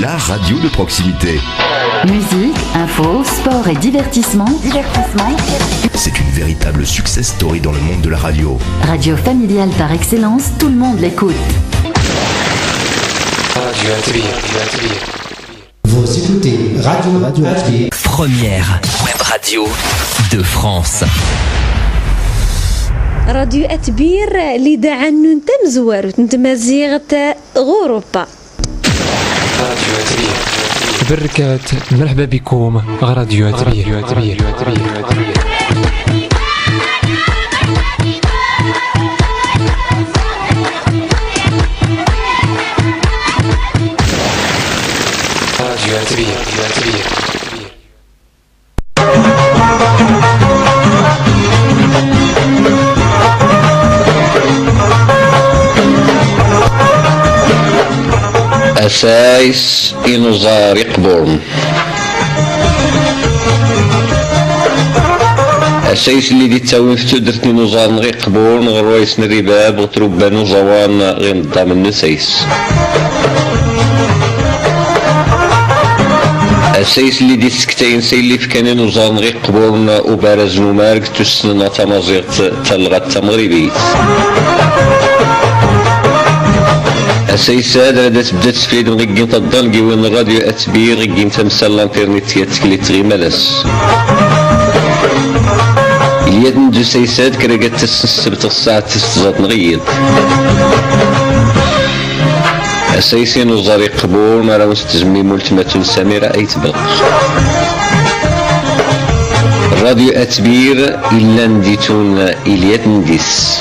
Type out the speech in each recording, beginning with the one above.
la radio de proximité. Musique, info, sport et divertissement. Divertissement. C'est une véritable success story dans le monde de la radio. Radio familiale par excellence, tout le monde l'écoute. Vous écoutez Radio Radio Atelier. Première web radio de France. راديو أتبير اللي دعا ننت مزوار وتنتمازيغة غوروبا بركات مرحبا بكم غراديو أتبير أسايس إنوزار قبورن أسايس اللي دي تساوي في تدرت نوزار غي قبورن غير روايس الرباب غتربان وزوان غير نظام النسايس. أسايس اللي دي سكتين سي اللي في كان نوزار غي قبورن وبارز نمارك تسننا تمازيغ تلغت تمغربيت السيساد هذا تبدا تفيد غيكين تضل كيوين الراديو اتبير غيكين تمثال الانترنت يتكلي تغي ملس اليد ندو سيساد كرا قد تسنسبت الساعة تستزاد نغيض السيسين وزاري قبول ما راه مستزمي ملتمة سميرة اي تبلغ راديو اتبير إلا نديتون اليد نديس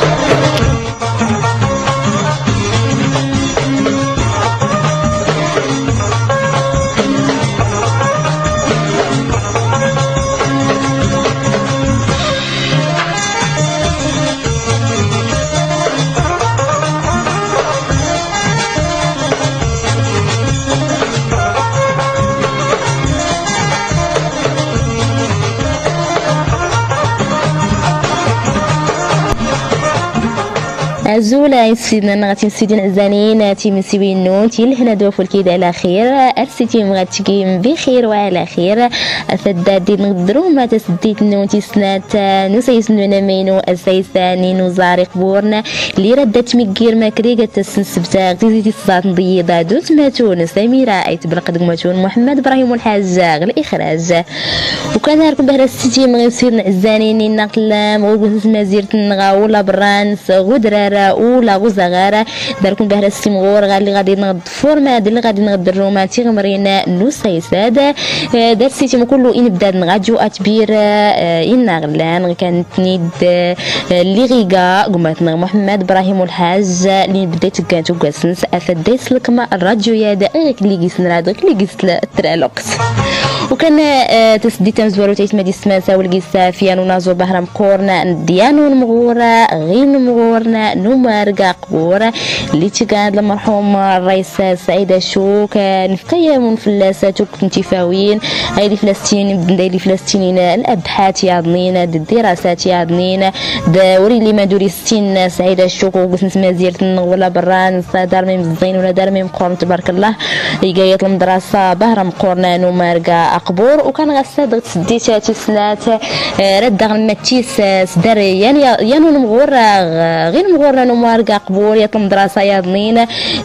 عزولا سيدنا نغتي سيدنا عزانين تي من سوين نون تي لهنا دوف الكيد على خير. ارسيتي مغتكيم بخير وعلى خير. افداد دي نقدرو ما تسديت نون تي سنات نسيس نونا مينو السيساني نوزاري قبورنا اللي ردت مكير ما كريقة تسنسبتا تيزي الصات نضيضا دوت ماتون سميرة ايت بالقد ماتون محمد إبراهيم الحاج الاخراج وكان هاركم بهرا السيتي مغيب سيدنا عزانين نقلام وقلت مازيرت نغا ولا برانس غدرارة. ولا غزغارة داركم بهرا السيمغور غالي غادي نغد فورما اللي غادي نغد الرومانتي غمرينا نوسيساد دار سيتي كله إن بداد نغاديو أتبير إن غلان كانت نيد اللي غيقا قمت محمد إبراهيم الحاج اللي بديت كانت وقاسنس أفديت لكما الراديو يادا غيك اللي قيسن رادك اللي قيس ترالوكس. وكان تسدي تمزورو تيت مدي سماسا والقيسا فيان ونازو بهرم قورنا ديانو المغورة غين المغورنا نمارقا قبورة اللي تقاد المرحوم الرئيس سعيد شوك نفقيا من فلاسة كنتي فاوين هايدي فلسطين بدايلي فلسطينيين الابحاث ياضنين الدراسات ياضنين دوري اللي ما دوري ستين سعيدة شوك وقسنت مازيرت ولا بران دار ميم الزين ولا دار ميم قورن تبارك الله. يقايط المدرسة بهرم قورنا نمارقا قبور وكان غساد تسديت تسنات رد غنمتيس سدار يعني يانو المغور غير مغور نمارقا قبور يطلم مدرسة ياضنين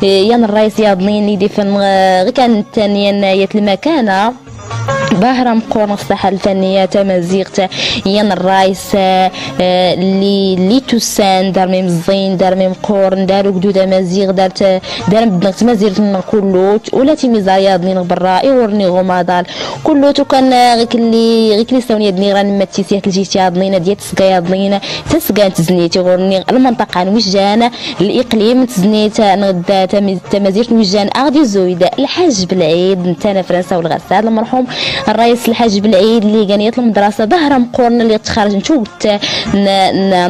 يان الرئيس ياضنين يدي فن غير كان تانيا يتلمكانه بهرم قرن الساحة الفنية تمازيغت ين الرايس اللي اللي تسان دار ميم الزين دار ميم قورن دارو قدودة مازيغ دارت دار مازيغت من كله ولا تيمي زايادني برا يورني غماضال كله كان غيك اللي غيك اللي سوني دني ران ماتيسيات اللي جيتي عضنينا ديال تسقا عضنينا تسقا تزنيتي غورني المنطقة وجان الإقليم تزنيت نغدا تمازيغت وجان أغدي زويدة الحاج بالعيد نتا فرنسا والغسال المرحوم. الرئيس الحاج بالعيد اللي كان يطلب مدرسة ظهر مقورنا اللي تخرج نشوف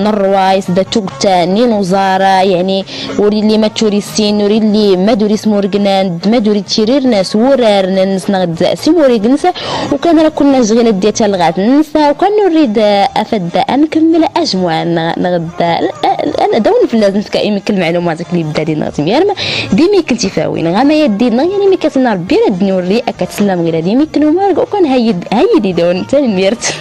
نروايس دا توقت نين وزارة يعني وري اللي ما توري السين وري اللي ما دوري سمور قنان ما دوري تيرير ناس ورار ناس نغد سيموري قنسة وكان راه كنا شغيلة ديالها لغات ننسى وكان نريد أفد نكمل اجمع نغد أنا دون في لازم كاين كل المعلومات اللي بدا لي نغتم يعني ديما كنتي فاوين غا يدي يعني مي كتنا ربي نوري اكتسلم غير ديما كنو مارك وكان هيد هيدي دون تنميرت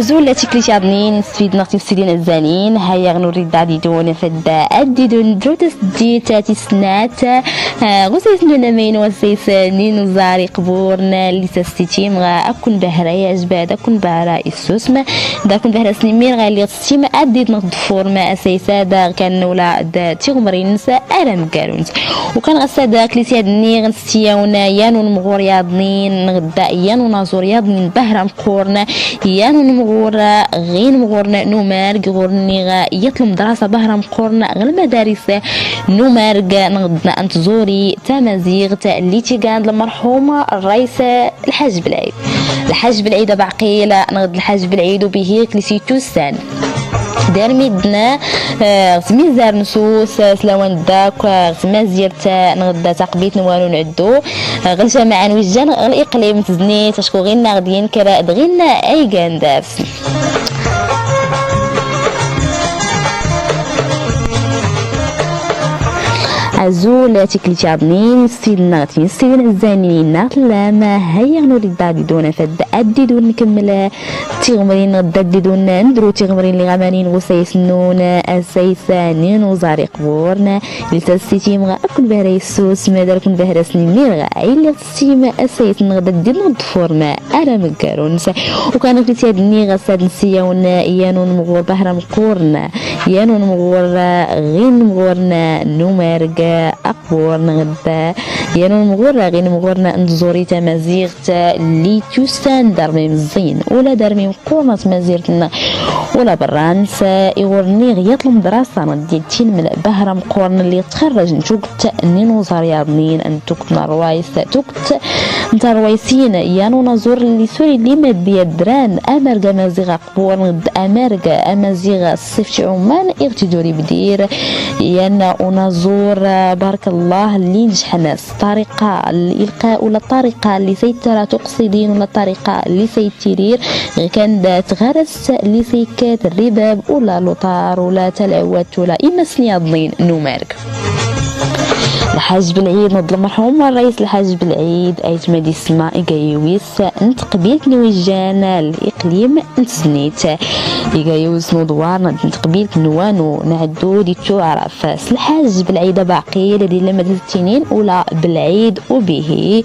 عزول تكلي عضنين سفيد نغتي سيدين الزانين هيا غنوريد دادي دون فدا ادي دون دروتس دي تاتي سنات غسيس نونا مين وسيس نين وزاري قبورنا اللي تستيتيم غا أكون بهرايا جباد أكون بهرا السوسمة دا كون بهرا سنمير غا اللي تستيم ادي نغد فورما اسيسا دا كان ولا دا تيغمرين نسا الا مقالونت وكان غسا دا كليسيا دني غنستياونا يانون مغور ياضنين نغدا يانون نازور ياضنين بهرا مقورنا يانون مغورة غين مغورنا غورني يطلم دراسة بهرة مقورنا غير المدارس نومارق نغدنا أنت زوري تمازيغ اللي تيقان المرحومة الرئيس الحاج بالعيد الحاج بالعيد بعقيلة نغد الحاج بالعيد وبه كليسيتو السان دار ميدنا غزمي زار نسوس سلاوان داك غزما زيرت نغدا تقبيت نوالو نعدو. غل معان وجان غل إقليم تزني تشكو غينا غديين كرا دغينا أي داف عزول تكلي عضنين سيدنا غتين سيدنا الزانين لا ما هيا نوري دادي دون فد ادي دون نكمل تيغمرين غدادي دون ندرو تيغمرين اللي غمانين وسيسنون السيسانين وزاري قبورنا لتسيتيم غا اكل بهرا يسوس ما دار كن بهرا سنين غا ايلا تسيما السيسن غدادي نضفور ما أنا مكارون وكان كليتي هادني غساد نسيون يانون مغور بهرا مقورنا يانون مغور غين مغورنا نومارقا أقوى نغدا يانو مغورة غين مغورنا نزوري تمازيغت اللي توسان دارمي مزين ولا دارمي مقورنة مازيرتنا ولا برانس يورني غيط المدرسة نديتين من بهرة مقورنا اللي تخرج. نشوكت نين وزار يابنين ان توكت نروايس توكت انت رويسين يانو نزور اللي سوري اللي مد دران. امرغ مازيغا قبور نغد. امرغ امازيغا الصيف عمان. إغتدوري بدير. يانا ونزور بارك الله اللي نجحناس. طريقة الإلقاء ولا الطريقة اللي سيترى تقصدين ولا الطريقة اللي سيتيرير؟ كان دات غرس اللي سيكات الرباب ولا لوطار ولا تلعوات ولا إما سنياضين نومارك. الحاج بالعيد نضل مرحوم الرئيس الحاج بالعيد أيت مدي السماء إيقايويس أنت قبيلت نوجانا الإقليم أنت سنيت. إيقايويس نودوار انت نوانو. نعدو دي تعرف الحاج بالعيد باقي لدي لما التنين ولا بالعيد وبه.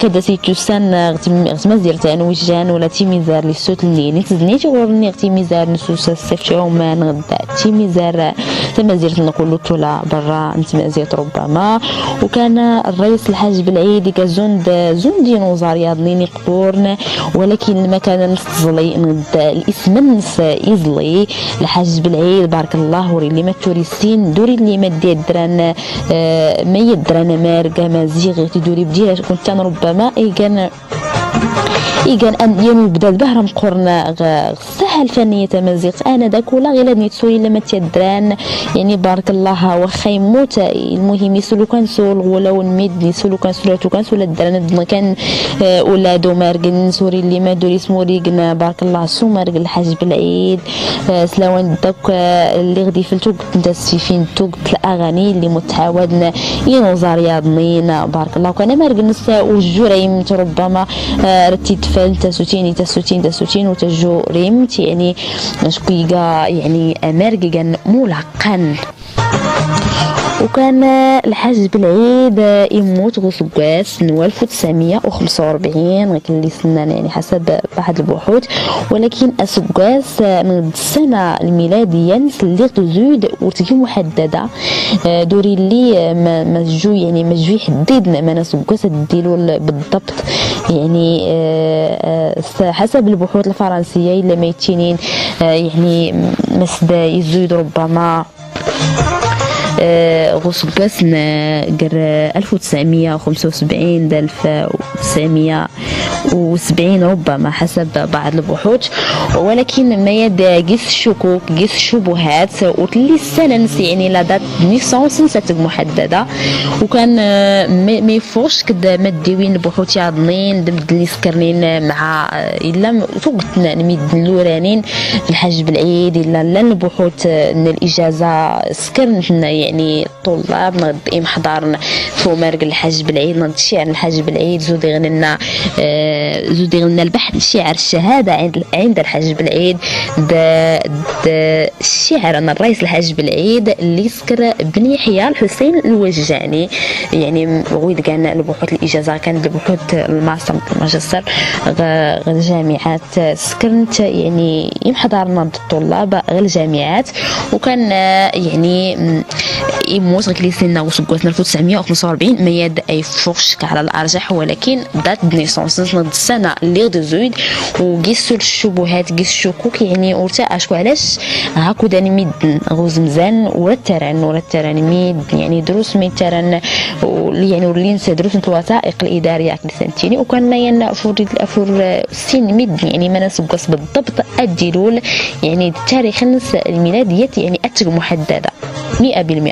كدا سيتو سان غتما زيرتان وجان ولا تيميزار لي سوت اللي تزنيت غورني تيميزار نسوس السيف عمان غدا تيميزار تما زيرت نقولو تولا برا انت مازيت ربما. وكان الرئيس الحاج بالعيد كزوند زون دينوزار ياضنين قبورن ولكن المكان نستظلي نغدا الاسم نس يزلي الحاج بالعيد بارك الله وري اللي ما توريسين دوري اللي ما دي دران آه، ما يدران مارقا ما زيغ تدوري بديها كنت ربما إي كان إيجان أن يوم بدا البهرم قرنا الساحة الفنية تمازيغ أنا داك ولا غير نيت سوري لما تيدران يعني بارك الله واخا يموت. المهم يسولو كان سول ولا ونميد يسولو كان سولاتو كان سولا دران كان آه، ولادو مارقن سوري اللي ما دوري اسمو ريقنا بارك الله. سو مارق الحاج بالعيد آه، سلاوان داك آه، اللي غدي فلتو ندس فين توق الأغاني اللي متعاودنا ينوزار رياضنين بارك الله. وكان مارقن الساعة وجوريم ربما رتي تفال تاسوتين تاسوتين تاسوتين وتجو ريمت يعني شكويقا يعني أمرقا ملقن وكان الحاج بالعيد يموت غسقاس نوا 1945 لكن اللي سنان يعني حسب بعض البحوث. ولكن اسقاس من السنة الميلادية اللي تزود وتجي محددة. دوري اللي مسجو يعني مسجو يحددنا ما نسقاس ديلو بالضبط. يعني آه، آه، حسب البحوث الفرنسية إلا ميتينين آه، يعني مسد يزيد ربما. غوصباس قر 1975 ل 1970 ربما حسب بعض البحوث. ولكن ما يد قيس شكوك قيس شبهات وتلي السنة يعني لا دات نيسونس محددة. وكان ما يفوش كدا ما ديوين البحوث يعضنين دمد سكرنين مع إلا توقتنا نميد اللورانين الحج بالعيد إلا لا البحوث الإجازة سكرنا يعني الطلاب إم حضارنا فو مارق الحج بالعيد نغد الشعر الحج بالعيد زودي غننا آه زودي غننا البحث الشعر الشهادة عند عند الحج بالعيد. دا دا الشعر أنا الرئيس الحج بالعيد اللي سكر بن يحيى الحسين الوجاني يعني ويد كان البحوث الإجازة كان البحوث الماستر الماجستير غير الجامعات سكرنت يعني يم حضارنا الطلاب غير الجامعات. وكان يعني يموت غير لسنه وصلت 1945 ما يفوقش على الأرجح ولكن دات نيسونس السنة اللي زويد. وقيسوا الشبهات قيس الشكوك يعني ورتا اشكو علاش؟ هاكو داني ميد غوز مزان ولا التران ولا التران ميد يعني دروس ميد تران يعني ولي نسى دروس الوثائق الإدارية كلسنتيني وكان ين فور فور سين ميد يعني ما نسقص بالضبط اديلول يعني التاريخ الميلاديات يعني اتك محدده 100%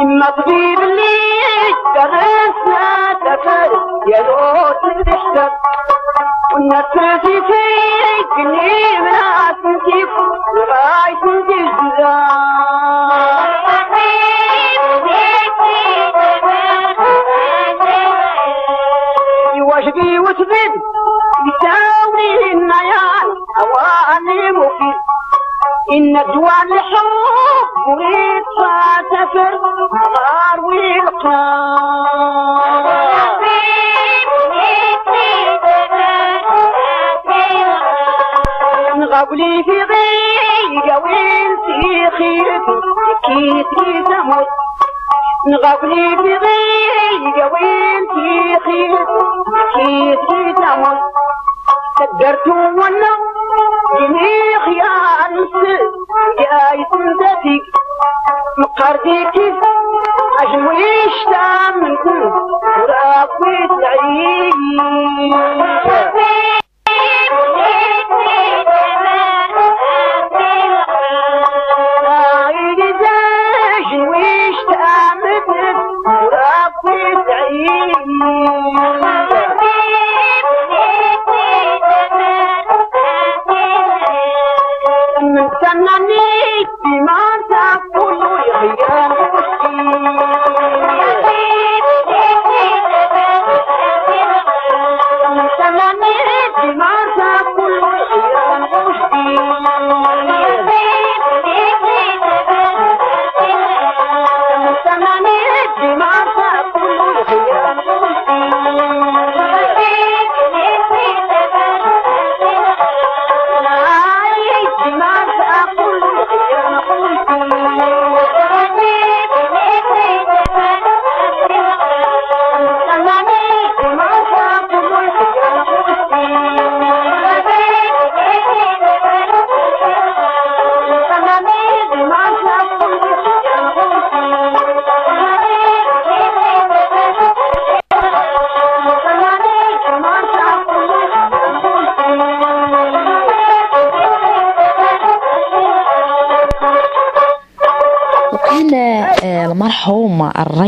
إما طبيب اللي نغبلي في غير وين في خير. كيت كيت أموت قدرت ولا جني خيار جاي تنتفي مقرتي كيف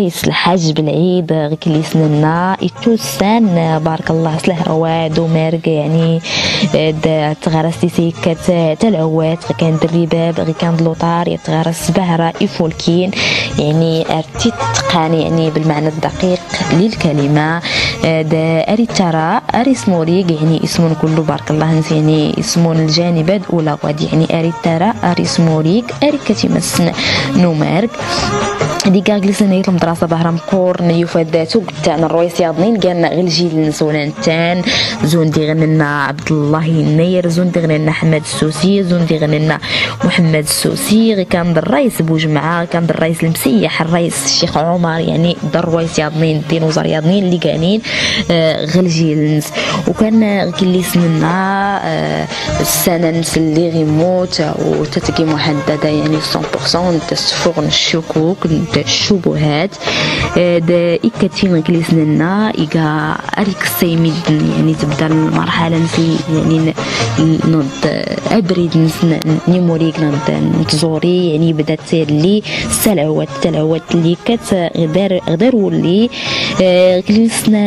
الرئيس الحاج بالعيد غير اللي سننا. يتوسان بارك الله سله رواد ومارق يعني تغرس سيكات تلعوات غير كان الرباب غير كان لوطار يتغرس بهرة يفولكين يعني ارتي يعني بالمعنى الدقيق للكلمة. آه، دا اري ترى اري سموريق يعني اسمون كله بارك الله يعني اسمون الجانبات اولى غادي يعني اري ترى اري سموريق اري كتمسن نومارك ديكا جلسنا نيت المدرسة بهرم قور يفاداتو تاعنا الرويس ياضنين قالنا غير الجيل نسولان تان. زون دي غننا عبد الله النير زون دي غننا حماد السوسي زون دي غننا محمد السوسي غي كان الرئيس بوجمعة كان الرئيس المسيح الرئيس الشيخ عمر يعني در الرويس ياضنين دينوزار ياضنين اللي قانين. آه غير الجيل نس وكان اللي سننا آه السنة نس اللي غيموت وتتقي محددة يعني 100% تسفغن الشكوك الشبهات آه، دا إكتين كليس لنا إيكا أريك سيميد يعني تبدأ المرحلة نسي يعني نض أبريد نس نيموريك نض نتزوري يعني بدأت تصير لي السلعوات التلعوات اللي كات غدار غدار ولي. آه، كليسنا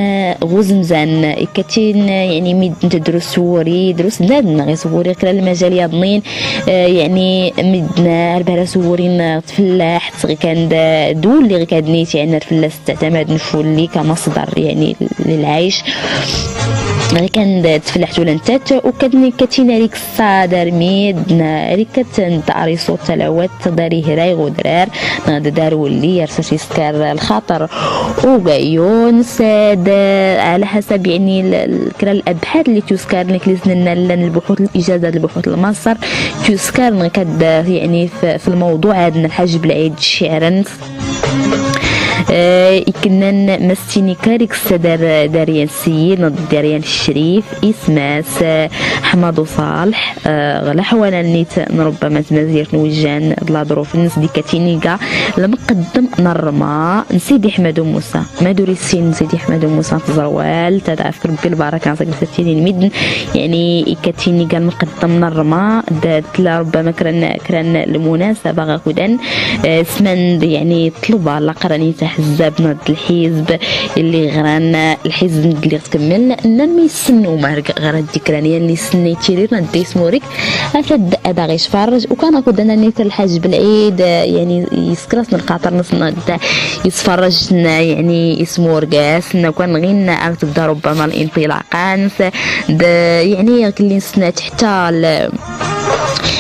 غوزمزان إكتين يعني ميد تدرس سوري دروس نادنا غير سوري خلال المجال يضنين آه، يعني مدنا أربعة سورين تفلاح تغي كان دول اللي كادنيت يعني الفلاس تعتمد نفولي كمصدر يعني للعيش. غير كان تفلحت ولا نتات وكدني كتينا ريك الصادر ميد ريك كتنتعري صوت تلعوات داري هراي غدرار نغدا دار ولي يرسل يسكر الخطر. وقايون ساد على حسب يعني كلا الأبحاث اللي تذكر لك لنا البحوث الإجازة البحوث لمصر تذكر كد يعني في الموضوع عندنا الحاج بالعيد شعرا. كنا مستيني كاريك السدر داريان السيد داريان الشريف إسماس آه، حماد صالح آه، غلا حوانا نيت ربما تمازير نوجان بلا ظروف الناس دي كاتينيكا لما قدم نرما نسيدي حماد موسى ما دوري السين نسيدي حماد موسى تزروال تدعف ربي البركة نسيك ستين المدن يعني كاتينيكا نقدم نرما دات لا ربما كرن كرن المناسبة غاكودان آه، سمند يعني طلبة لا قراني تحزب نض الحزب اللي غران الحزب اللي تكمل نمي سنو مارك غير الذكرانية اللي سنيتي لي ندي سموريك افد ادا غيش فرج وكان اكو دانا نيت الحاج بالعيد يعني يسكرسنا القاطر نصنا يتفرج يعني اسمو رقاس كان غينا تبدا ربما الانطلاقات يعني اللي سنات حتى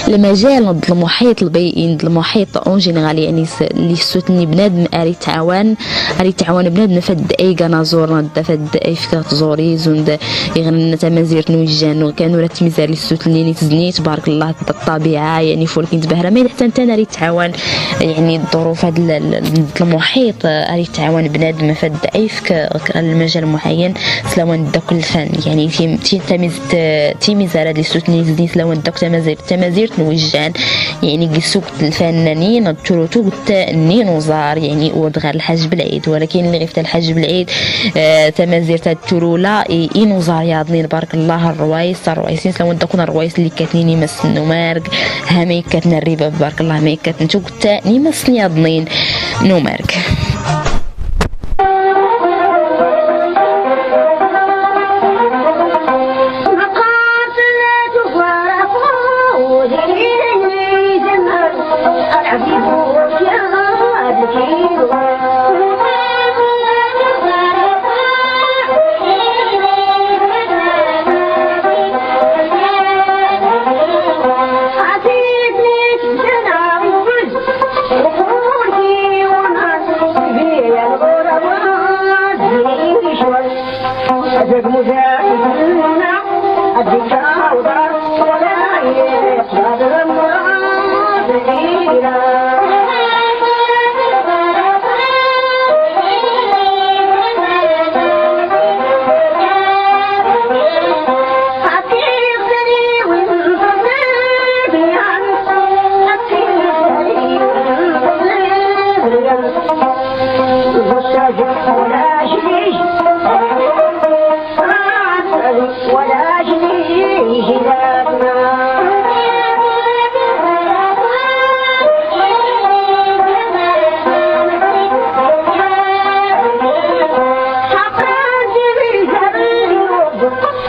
المجال ضد المحيط البيئي ضد المحيط اون جينيرال يعني اللي سوتني بنادم أري تعاون أري تعاون بنادم فد أي كنازور فد أي فكرة زوري زند يغن تمازير نوجان وكانوا لا تمزار لي سوتني تزني تبارك الله ضد الطبيعة يعني فول كنت بهرة. ما حتى انت ناري تعاون يعني الظروف هاد المحيط أري تعاون بنادم فد أي فكرة المجال معين سلاوان داك الفن يعني تيم تي تميز تيميز على لي سوتني زدي سلاوان داك تمازير تمازير نوجان يعني قسوك الفنانين التروتو قلت نين وزار يعني ودغار الحاج بالعيد ولكن اللي غيفت الحاج بالعيد آه تمازير تاع الترولا إين وزار ياضنين بارك الله الروايس الروايسين سلاوان داكون الروايس اللي كاتنيني مسنو مارك هامي كاتنا الربا بارك الله ما كاتنتو قلت ني مسني ياضنين نو مارك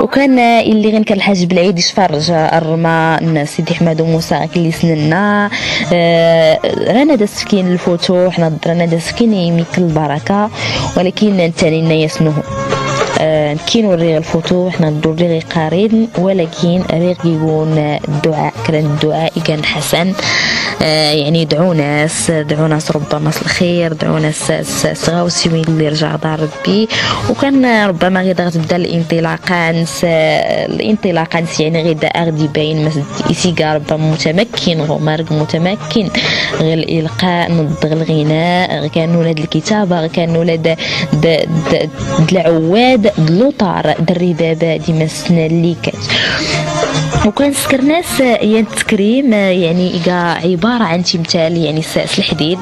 وكان اللي غير كان الحاج بالعيد يشفرج الرما سيدي حماد وموسى اللي سننا آه، رانا دا سكين الفوتو حنا رانا دا سكين يميك البركة ولكن تاني يسنوه. آه، كي نوري الفوتو حنا ندور قارين ولكن ريغ يكون الدعاء كان الدعاء كان حسن. آه، يعني دعو ناس دعو ناس ربما ناس الخير دعو ناس صغاو سيوين اللي يرجع دار ربي. وكان ربما غير تبدا الانطلاقات الانطلاقات يعني غير اغدي باين إيسيكا ربما متمكن غمارك متمكن غير الإلقاء نضغ الغناء كان ولاد الكتابة كان ولاد د العواد د الربابة ديما السنة اللي كانت. وكان سكر ناس يا تكريم يعني إيقا عبارة عن تمثال يعني ساس الحديد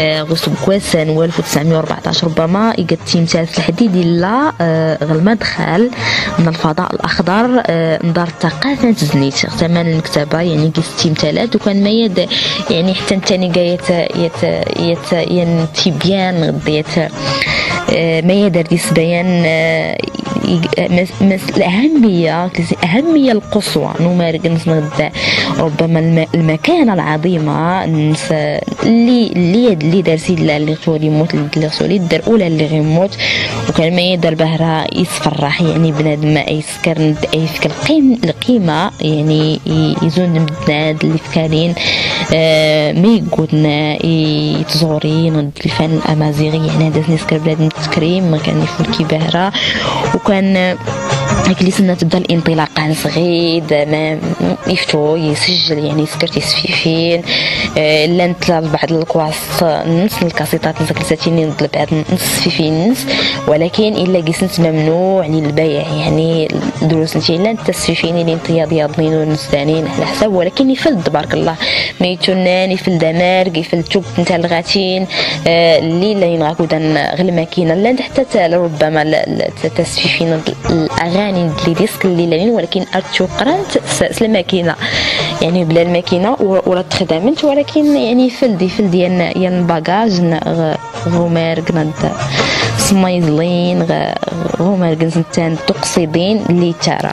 آه، غصب كواسان و 1914 ربما يقد تمثال الحديد إلا آه، غير المدخل من الفضاء الأخضر آه، دار الثقافة زنيت ثمن المكتبة يعني قيس التمثالات وكان ما يد يعني حتى تاني يت يت يت ين تبيان غديت ما يدر ديس بيان الأهمية الأهمية القصوى نمارق ربما الم- المكانة العظيمة نس اللي اللي اللي دار سيلا اللي غيولي يموت اللي غيولي دار أولى اللي غيموت. وكان ما يدار بهرا يسفرح يعني بنادم ما يسكر أي فيك القيم القيمة يعني يزون بناد اللي فكارين. آه، ما يقودنا يتزورين ضد الفن الأمازيغي يعني هذا نسكر بلاد التكريم ما كان يفول كي باهرة وكان هيك اللي سنة تبدا الانطلاقة صغيد ما يفتو يسجل يعني سكرت يسفيفين. آه، إلا نتلا بعض الكواس نص الكاسيطات نسك لساتيني نطلب بعض نص فيفين نص ولكن إلا قيس ممنوع يعني البيع يعني دروس نتي إلا التسفيفين اللي انت ياضياضنين ونستانين على حساب ولكن يفل تبارك الله. ميتونان يفل دمار يفل توب نتاع الغاتين آه، اللي لا ينغاكو دان غير الماكينة لا حتى ربما التسفيفين الأغاني اللي ديسك اللي ولكن ارتشو قرنت س الماكينة. يعني بلا الماكينة ولا تخدمت ولكن يعني فل يفل ديال ديال الباجاج غومار قند سمايزلين غ- غومار قنزنتان تقصدين اللي ترى.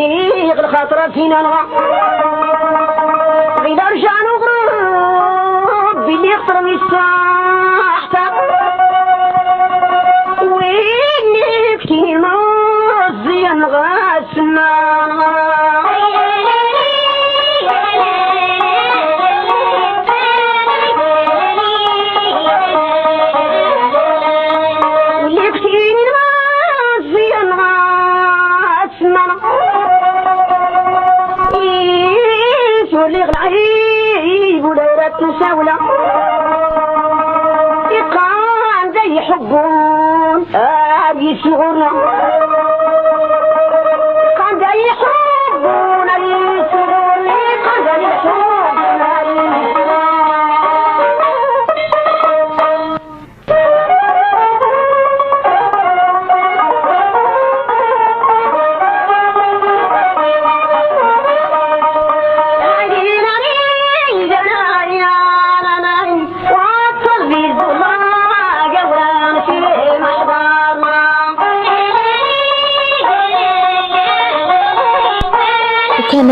فرقيني غير خاطرة فينا نغا غير رجع نغرب باللي خطر مساحته down.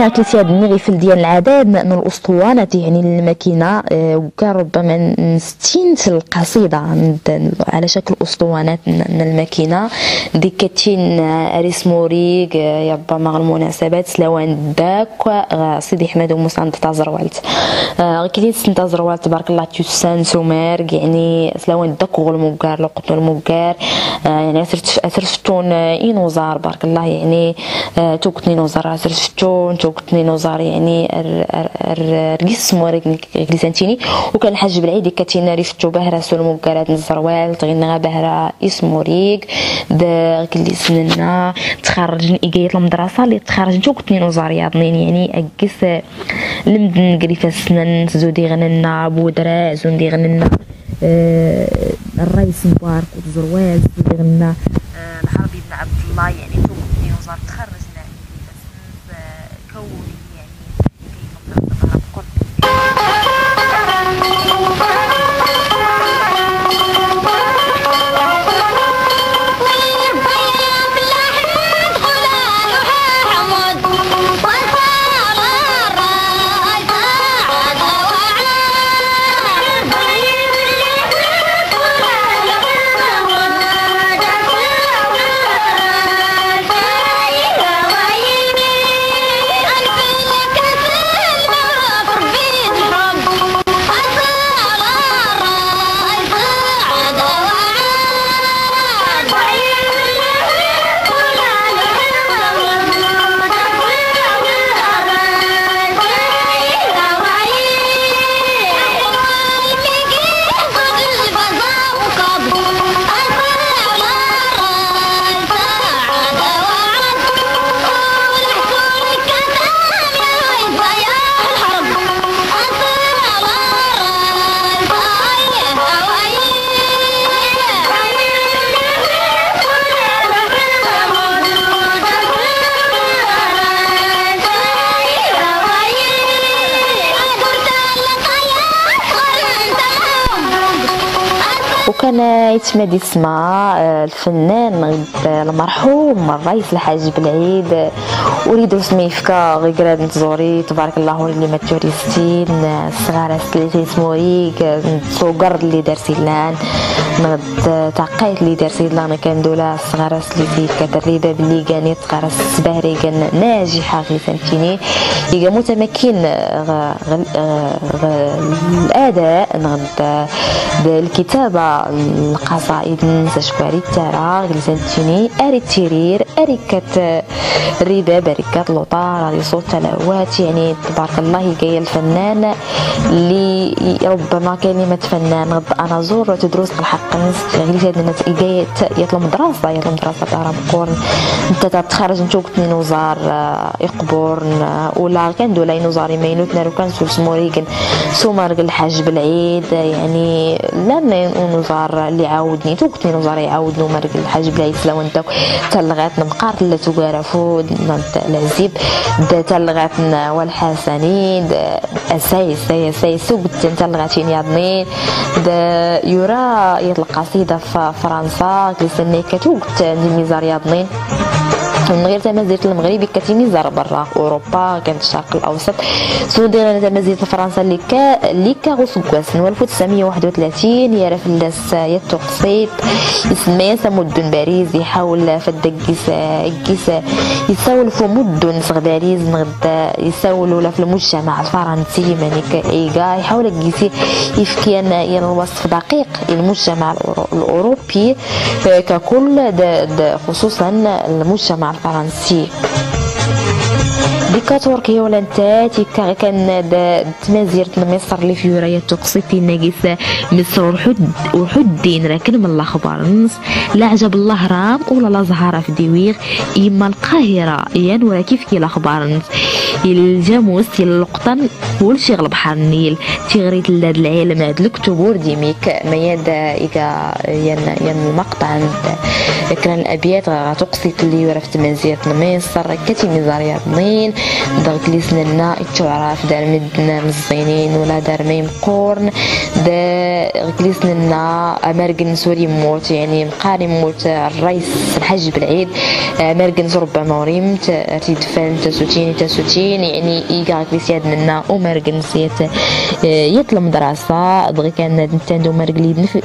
وكان كليسياد النغيفل ديال العدد من الاسطوانات يعني الماكينة آه، وكان ربما من 60 القصيدة عند- على شكل اسطوانات من الماكينة. ديك كاتين أريس موريك آه، ربما المناسبات سلاوان داك آه، سيدي حماد وموسى تازروالت كاين سنتا زروالت تبارك الله تيسان سومارك يعني سلاوان داك غلموكار لو قطن الموكار. يعني اثرت شتون إينوزار بارك الله يعني آه، توكت نينوزار اثرت توكت نينوزار يعني رقيس كليسانتيني وكان الحاج بالعيد كاتينا ريفتو بهرة سول موكارات نزروال تغينا بهرة اسمو ريك دا كلي سننا تخرج إيجاية المدرسة اللي تخرج توكت نينوزار ياضنين يعني أقيس لمدن قريفة سنن زودي غننا بودرا زودي غننا آه، الرئيس مبارك وزروال زودي غننا آه، العربي بن عبد الله يعني يتمادي اسمها آه، الفنان غد- المرحوم الرئيس الحاج بالعيد آه، أريد اسمي فكا غيكراد نتزوري تبارك الله اللي ما توريستين آه، الصغار اللي تيسموريك نتصوقر اللي دار سيلان نغد آه، تعقيت اللي دار سيلان كان دولا الصغار اللي تي كتريبا باللي كانت صغار السباري كان ناجحة غي فهمتيني. يقا متمكن آه، آه، الأداء نغد بالكتابة القصائد ننسى شكواري تارا غلزانتيني أري التيرير اريكات الربا بركات لوطار هذه صوت تلاوات يعني تبارك الله يلقى الفنان اللي ربما كلمة فنان. غض أنا زور تدرس الحق. غير هاد الناس الجاية يطلب مدرسة يطلب مدرسة دار مقورن. أنت تتخرج نشوف تنين وزار آه، يقبورن آه، ولا كان دولا نوزاري مينوت نارو كان سورس موريكن سومر الحاج بالعيد يعني لأن نوزار اللي عاودني. توقت نوزار يعاود نومر الحاج بالعيد سلا انت تلغات نمقار لا تقارفو العزيب دا تلغات والحسنين اساي اساي اساي سوق تلغاتين يضنين دا يرى يطلق قصيدة في فرنسا كلسني كتوقت ميزار يضنين من غير تمازيرة المغرب كتيني زار برا. أوروبا كانت الشرق الأوسط. غير تمازيرة فرنسا اللي كا اللي كا غوسكواسن 1931 يا فلاس يتو قصيد يسمى مدن باريس يحاول فدك كيس يساول في مدن صغ باريس نغد يساولوا لا في المجتمع الفرنسي مانيك إيغا. يحاول كيسي يفكي ين الوصف دقيق المجتمع الأوروبي. ككل خصوصا المجتمع الفرنسي. ديكا تركيا ولا نتا تيكا كان دا تمازيرة مصر اللي في ورايا تقصيتي ناقص مصر وحد وحدين راكن من الأخبار نص لا عجب الله رام ولا لا زهرة في ديويغ إما القاهرة يان ولا كيف كي الأخبار نص الجاموس يا القطن كلشي غلب بحر النيل. تيغريت لاد العالم هاد الكتبور ديميك. ما يد إيكا ين ين المقطع عند كان الابيات غتقصي اللي ورا في تمازيات مصر كتي ميزاريات نين دغك لي سننا تعرف دار مدنا مزينين ولا دار ميم قورن دا غك لي سننا امرقن سوري موت يعني مقاري موت الرئيس الحج بالعيد. امرقن ربما وريمت تيدفن تسوتين تسوتين كاين يعني إيكا كليسياد منا ومرق نسيت آه، يت المدرسة دغي كان نتاندو مرق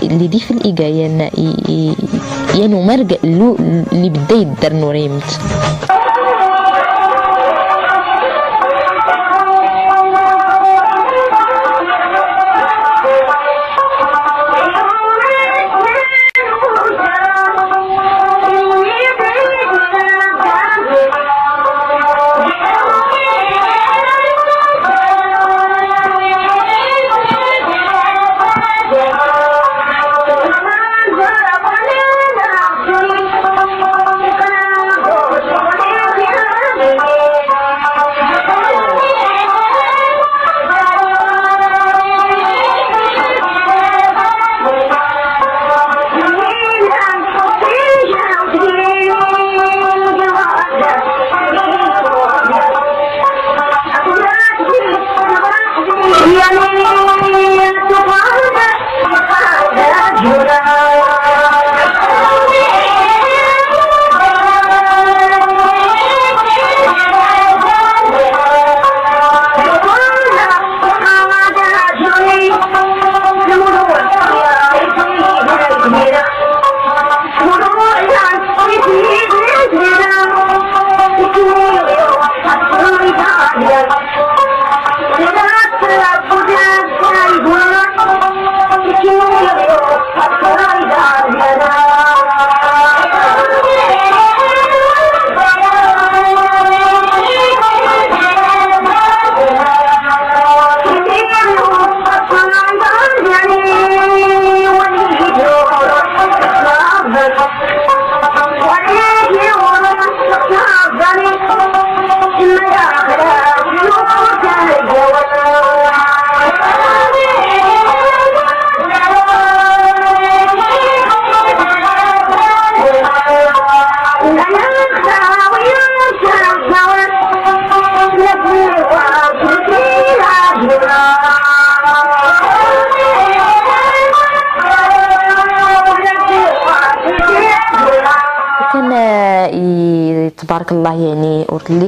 اللي دي في الإيكا ين ينو مرق اللي بدا يدر نوريمت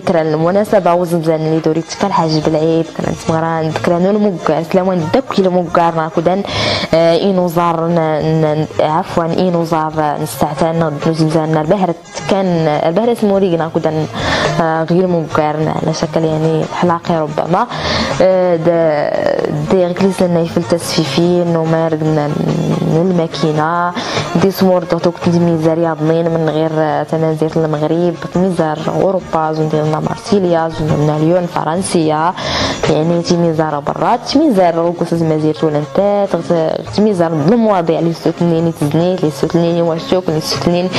كرا المناسبة وزمزان اللي دوري تكال حاج بالعيد. كان تمغران كرانو المقار سلاوان داك كيلو مقار ناكودان إينو زار ن- ن- عفوا إينو زار نستعتان نغدو زمزان البهرة كان البهرة سموري ناكودان غير مقار على شكل يعني حلاقي ربما. آه، دا- دي غكليس لنا في التسفيفين ومارق من الماكينة. دي سمور دوتو كنت ميزار ياضنين من غير تنازير المغرب. ميزار أوروبا زندنا مارسيليا زندنا ليون فرنسية. يعني تيميزار برات تيميزار وكوسز مازير ولنتات تيميزار بالمواضيع اللي سوتنيني تزنيت اللي سوتنيني واشوك اللي سوتنيني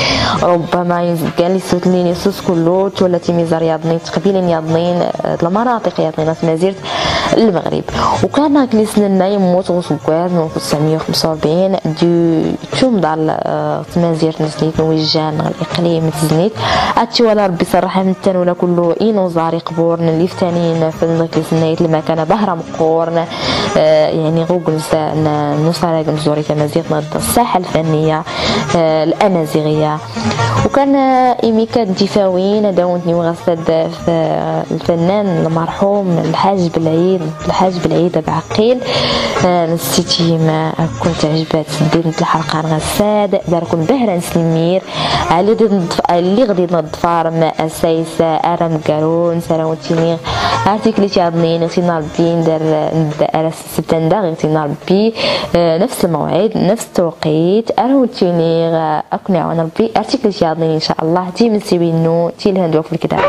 ربما يزكان اللي سوتنيني سوس كله ولا تيميزار ياضنين تقبيلين ياضنين آه، المناطق ياضنين مازيرت المغرب. وكان كنيس لنا يموت غسوكوار من 1945 دو توم دار تمازير نزنيت نوجان الإقليم تزنيت أتشي ولا ربي صراحة متن ولا كله إينو زاري قبورن اللي فتانين نايت لما كان بهرة مقورن. آه، يعني غوغل نصارى نزوري تمازيغ ضد الساحة الفنية آه، الأمازيغية وكان آه، إيميكا الدفاوين داونتني وغسد الفنان المرحوم الحاج بالعيد الحاج بالعيد بعقيل آه، نسيتي ما كنت عجبات دير الحلقة غساد داركم بهران سلمير اللي غادي نضف- اللي غادي نضفار ما اسايس ارم قارون سراوتيني ارتيكلي تيعضني نغتينا ربي ندير ندير سبتندا غيتينا ربي آه، نفس الموعد نفس التوقيت. اروتيني اقنع عن ربي ارتيكلي تيعضني إن شاء الله. تي من سيبينو تي الهندوك في الكتاب.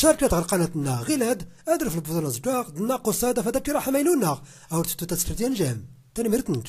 شاركت على قناتنا غيلاد ادر في البطولة زجاق دنا قصادة فدا بيرا حمايلونا أو تفتو تسلتين جام تاني مرتنج